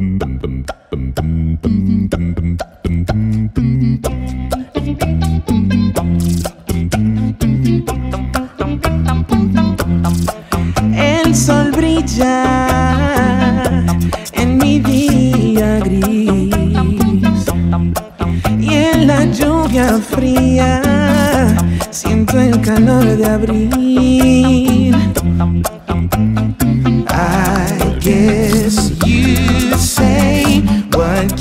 El sol brilla en mi día gris y en la lluvia fría siento el calor de abril. I guess you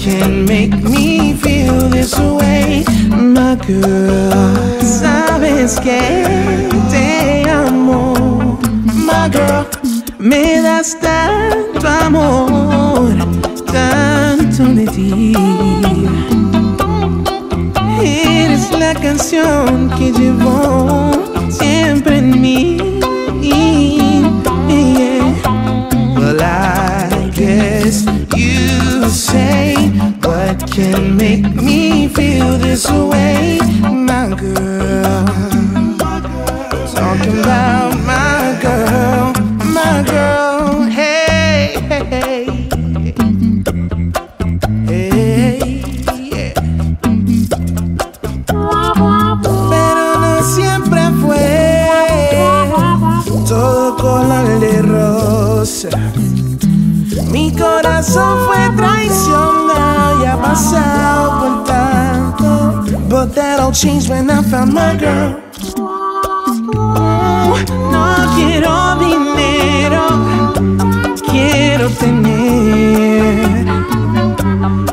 can make me feel this way, my girl. Sabes que te amo, my girl. Me das tanto amor, tanto de ti. Eres la canción que llevo siempre en mí. You say? What can make me feel this way, corazón fue traicionado y ha pasado por tanto. But that all changed when I found my girl. Oh, no quiero dinero, quiero tener,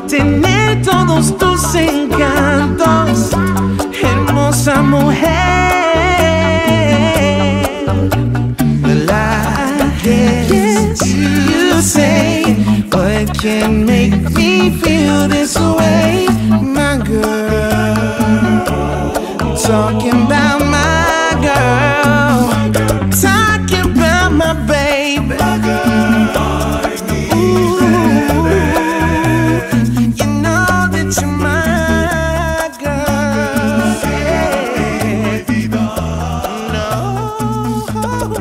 tener todos tus encantos, hermosa mujer. Well, I guess you say that can make me feel this way, my girl. Talking about my girl, talking about my baby. Ooh, you know that you're my girl. Yeah. No.